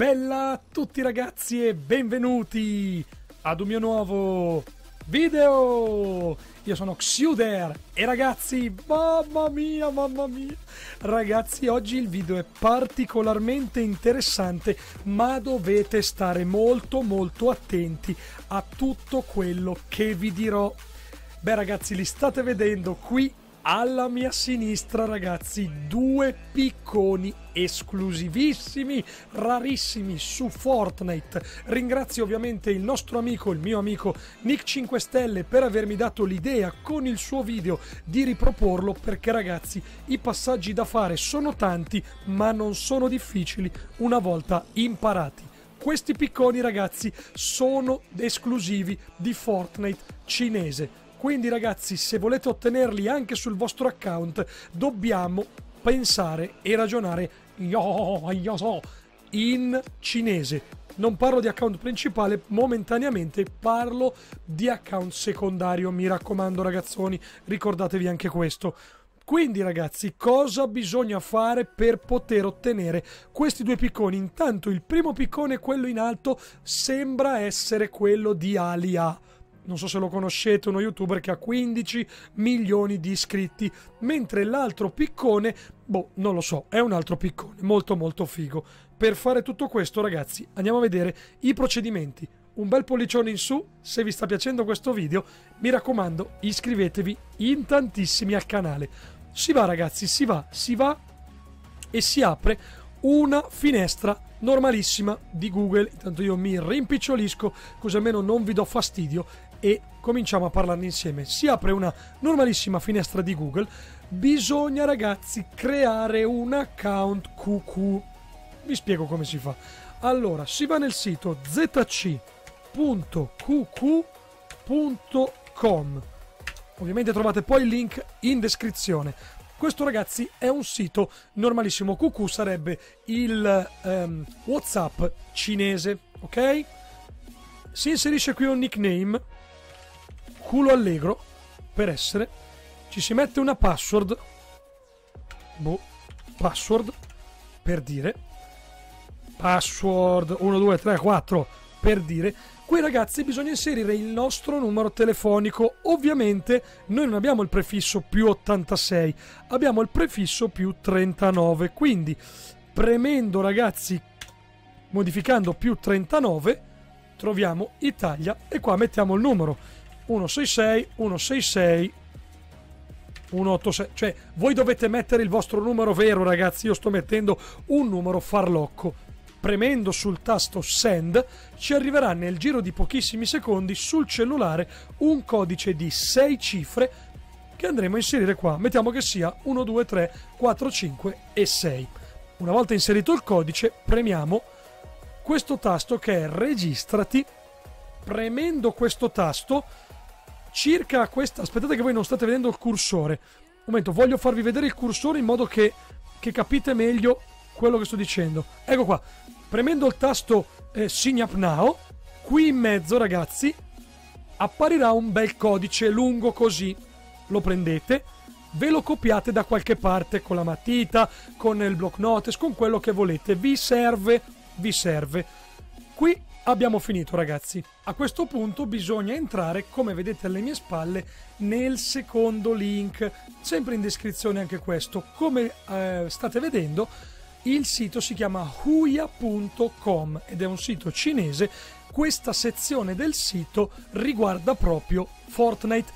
bella a tutti ragazzi e benvenuti ad un mio nuovo video! Io sono Xuder e ragazzi, mamma mia, mamma mia! Ragazzi, oggi il video è particolarmente interessante, ma dovete stare molto molto attenti a tutto quello che vi dirò. Beh ragazzi, li state vedendo qui alla mia sinistra, ragazzi, due picconi esclusivissimi, rarissimi su Fortnite. Ringrazio ovviamente il nostro amico, il mio amico Nick 5 Stelle per avermi dato l'idea con il suo video di riproporlo perché ragazzi, i passaggi da fare sono tanti, ma non sono difficili una volta imparati. Questi picconi ragazzi sono esclusivi di Fortnite cinese quindi ragazzi, se volete ottenerli anche sul vostro account, dobbiamo pensare e ragionare in cinese. Non parlo di account principale, momentaneamente parlo di account secondario. Mi raccomando ragazzoni, ricordatevi anche questo. Quindi ragazzi, cosa bisogna fare per poter ottenere questi due picconi? Intanto il primo piccone, quello in alto, sembra essere quello di Alia non so se lo conoscete, uno youtuber che ha 15 milioni di iscritti, mentre l'altro piccone, boh, non lo so, è un altro piccone, molto molto figo. Per fare tutto questo, ragazzi, andiamo a vedere i procedimenti. Un bel pollicione in su, se vi sta piacendo questo video, mi raccomando, iscrivetevi in tantissimi al canale. Si va, ragazzi, si va, si va e si apre una finestra normalissima di Google. Intanto io mi rimpicciolisco, così almeno non vi do fastidio e cominciamo a parlarne insieme. Si apre una normalissima finestra di Google. Bisogna, ragazzi, creare un account QQ. Vi spiego come si fa. Allora, si va nel sito zc.qq.com. Ovviamente trovate poi il link in descrizione. Questo ragazzi è un sito normalissimo. QQ sarebbe il um, WhatsApp cinese, ok? Si inserisce qui un nickname culo allegro per essere ci si mette una password boh password per dire password 1 2 3 4 per dire qui ragazzi bisogna inserire il nostro numero telefonico. Ovviamente noi non abbiamo il prefisso più 86 abbiamo il prefisso più 39 quindi premendo ragazzi modificando più 39 troviamo Italia e qua mettiamo il numero 166 166 186 cioè voi dovete mettere il vostro numero vero ragazzi. Io sto mettendo un numero farlocco. Premendo sul tasto send ci arriverà nel giro di pochissimi secondi sul cellulare un codice di 6 cifre che andremo a inserire qua. Mettiamo che sia 1 2 3 4 5 e 6 una volta inserito il codice premiamo questo tasto che è registrati. Premendo questo tasto circa questa... Aspettate che voi non state vedendo il cursore. Un momento, voglio farvi vedere il cursore in modo che, che capite meglio quello che sto dicendo. Ecco qua, premendo il tasto eh, Sign Up Now, qui in mezzo ragazzi apparirà un bel codice lungo così. Lo prendete, ve lo copiate da qualche parte con la matita, con il block notes, con quello che volete. Vi serve, vi serve. Qui Abbiamo finito ragazzi. A questo punto bisogna entrare, come vedete alle mie spalle, nel secondo link. Sempre in descrizione anche questo. Come eh, state vedendo, il sito si chiama huya.com ed è un sito cinese. Questa sezione del sito riguarda proprio Fortnite.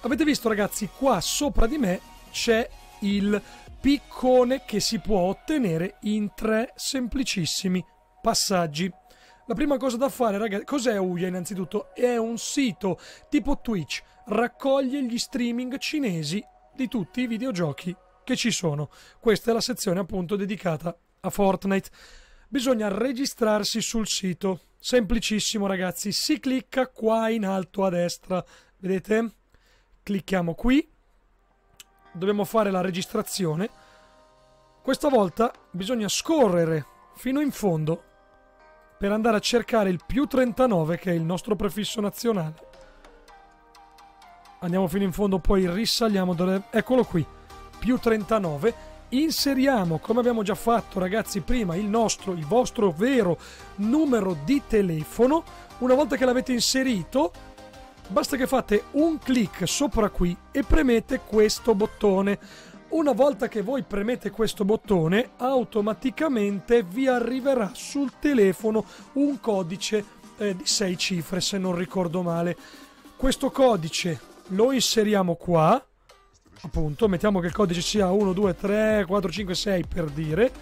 Avete visto ragazzi, qua sopra di me c'è il piccone che si può ottenere in tre semplicissimi passaggi. La prima cosa da fare, ragazzi, cos'è Uya innanzitutto? È un sito tipo Twitch, raccoglie gli streaming cinesi di tutti i videogiochi che ci sono. Questa è la sezione appunto dedicata a Fortnite. Bisogna registrarsi sul sito. Semplicissimo ragazzi, si clicca qua in alto a destra. Vedete? Clicchiamo qui. Dobbiamo fare la registrazione. Questa volta bisogna scorrere fino in fondo per andare a cercare il più 39 che è il nostro prefisso nazionale. Andiamo fino in fondo, poi risaliamo. Eccolo qui, più 39. inseriamo, come abbiamo già fatto ragazzi prima, il nostro, il vostro vero numero di telefono. Una volta che l'avete inserito, basta che fate un clic sopra qui e premete questo bottone. Una volta che voi premete questo bottone, automaticamente vi arriverà sul telefono un codice eh, di 6 cifre, se non ricordo male. Questo codice lo inseriamo qua appunto, mettiamo che il codice sia 1, 2, 3, 4, 5, 6 per dire,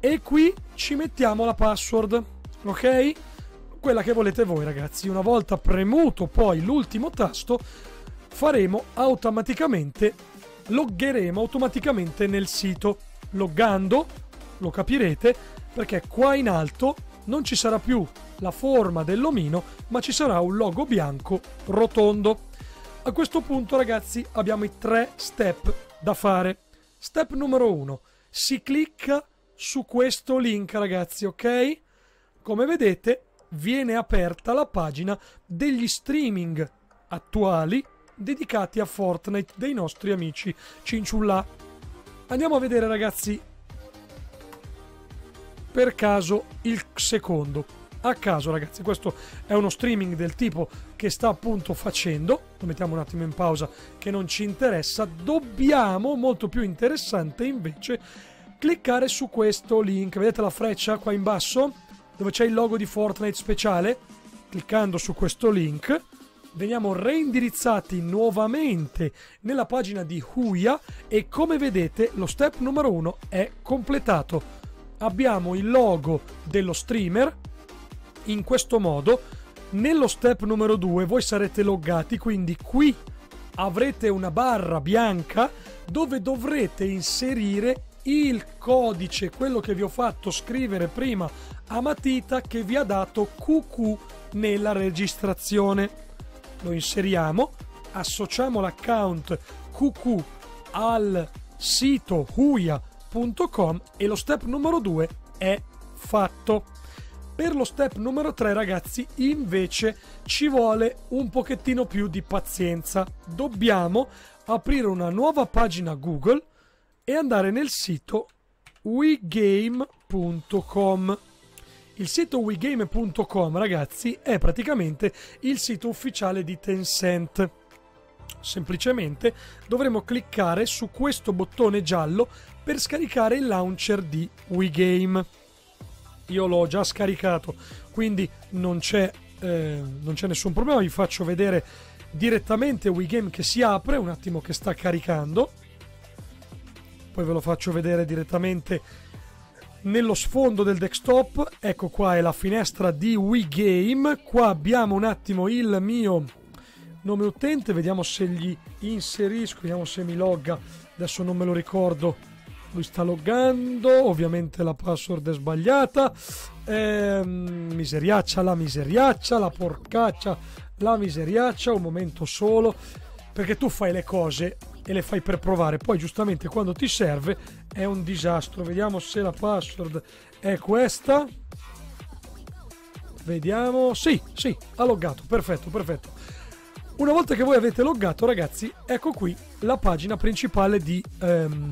e qui ci mettiamo la password, ok? Quella che volete voi ragazzi. Una volta premuto poi l'ultimo tasto, faremo automaticamente, loggeremo automaticamente nel sito. Loggando, lo capirete, perché qua in alto non ci sarà più la forma dell'omino, ma ci sarà un logo bianco rotondo. A questo punto, ragazzi, abbiamo i tre step da fare. Step numero uno: si clicca su questo link, ragazzi, ok? Come vedete, viene aperta la pagina degli streaming attuali dedicati a Fortnite dei nostri amici Cinciulla. Andiamo a vedere, ragazzi, per caso il secondo. A caso ragazzi questo è uno streaming del tipo che sta appunto facendo. Lo mettiamo un attimo in pausa che non ci interessa. Dobbiamo molto più interessante invece cliccare su questo link. Vedete la freccia qua in basso? Dove c'è il logo di Fortnite speciale? Cliccando su questo link veniamo reindirizzati nuovamente nella pagina di Huya e come vedete lo step numero uno è completato abbiamo il logo dello streamer in questo modo nello step numero 2 voi sarete loggati, quindi qui avrete una barra bianca dove dovrete inserire il codice, quello che vi ho fatto scrivere prima a matita che vi ha dato QQ nella registrazione. Lo inseriamo, associamo l'account QQ al sito huia.com e lo step numero 2 è fatto. Per lo step numero 3 ragazzi invece ci vuole un pochettino più di pazienza. Dobbiamo aprire una nuova pagina Google e andare nel sito wegame.com. Il sito wegame.com ragazzi è praticamente il sito ufficiale di Tencent. Semplicemente dovremo cliccare su questo bottone giallo per scaricare il launcher di WeGame io l'ho già scaricato, quindi non c'è, eh, non c'è nessun problema. Vi faccio vedere direttamente WeGame che si apre, un attimo che sta caricando. Poi ve lo faccio vedere direttamente nello sfondo del desktop. Ecco qua è la finestra di WeGame. Qua abbiamo un attimo il mio nome utente, vediamo se gli inserisco, vediamo se mi logga. Adesso non me lo ricordo lui sta loggando, ovviamente la password è sbagliata. Ehm, miseriaccia, la miseriaccia, la porcaccia, la miseriaccia, un momento solo. Perché tu fai le cose e le fai per provare, poi giustamente quando ti serve è un disastro. Vediamo se la password è questa. Vediamo. Sì, sì, ha loggato. Perfetto, perfetto. Una volta che voi avete loggato, ragazzi, ecco qui la pagina principale di um,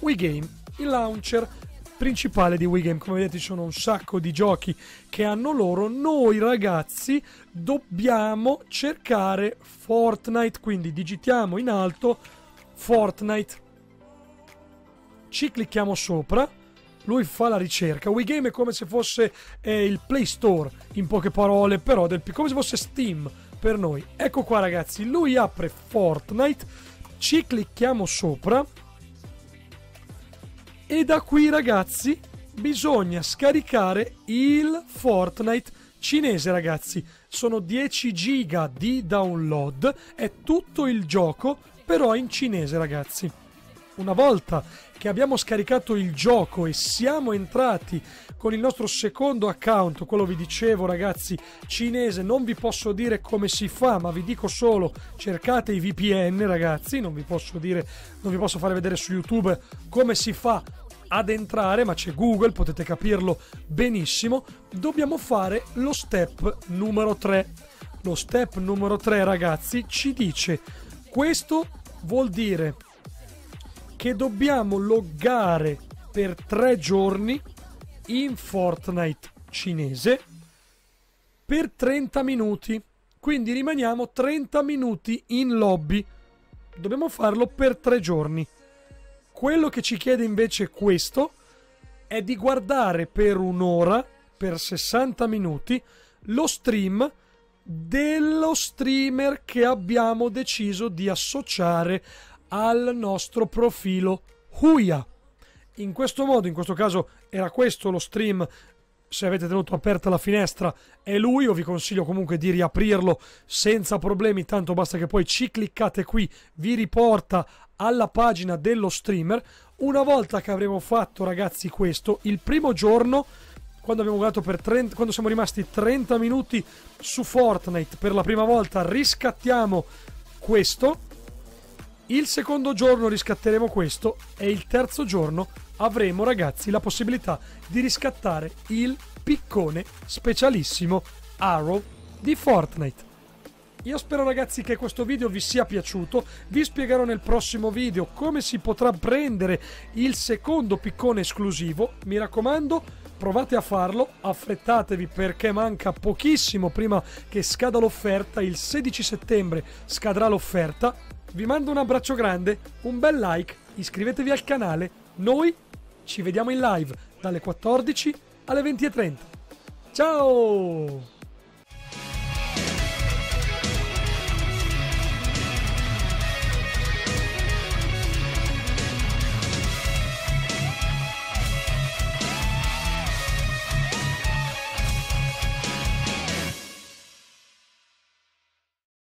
WeGame, il launcher principale di WeGame. Come vedete ci sono un sacco di giochi che hanno loro. Noi ragazzi dobbiamo cercare Fortnite, quindi digitiamo in alto Fortnite. Ci clicchiamo sopra. Lui fa la ricerca. WeGame è come se fosse eh, il Play Store, in poche parole, però del, come se fosse Steam per noi. Ecco qua ragazzi, lui apre Fortnite, ci clicchiamo sopra e da qui ragazzi bisogna scaricare il Fortnite cinese ragazzi. Sono 10 giga di download, è tutto il gioco però in cinese ragazzi. Una volta che abbiamo scaricato il gioco e siamo entrati con il nostro secondo account, quello vi dicevo ragazzi, cinese, non vi posso dire come si fa, ma vi dico solo cercate i VPN ragazzi, non vi posso dire, non vi posso fare vedere su YouTube come si fa ad entrare, ma c'è Google, potete capirlo benissimo, dobbiamo fare lo step numero 3. Lo step numero 3, ragazzi, ci dice questo vuol dire che dobbiamo loggare per tre giorni in Fortnite cinese per 30 minuti. Quindi rimaniamo 30 minuti in lobby. Dobbiamo farlo per tre giorni. Quello che ci chiede invece questo è di guardare per un'ora, per 60 minuti, lo stream dello streamer che abbiamo deciso di associare al nostro profilo Huya. In questo modo, in questo caso era questo lo stream se avete tenuto aperta la finestra è lui, io vi consiglio comunque di riaprirlo senza problemi, tanto basta che poi ci cliccate qui, vi riporta alla pagina dello streamer. Una volta che avremo fatto ragazzi questo, il primo giorno quando abbiamo giocato per 30 quando siamo rimasti 30 minuti su Fortnite per la prima volta riscattiamo questo. Il secondo giorno riscatteremo questo e il terzo giorno avremo ragazzi la possibilità di riscattare il piccone specialissimo Arrow di Fortnite. Io spero ragazzi che questo video vi sia piaciuto, vi spiegherò nel prossimo video come si potrà prendere il secondo piccone esclusivo, mi raccomando provate a farlo, affrettatevi perché manca pochissimo prima che scada l'offerta, il 16 settembre scadrà l'offerta, vi mando un abbraccio grande, un bel like, iscrivetevi al canale, noi ci vediamo in live dalle 14 alle 20.30. Ciao!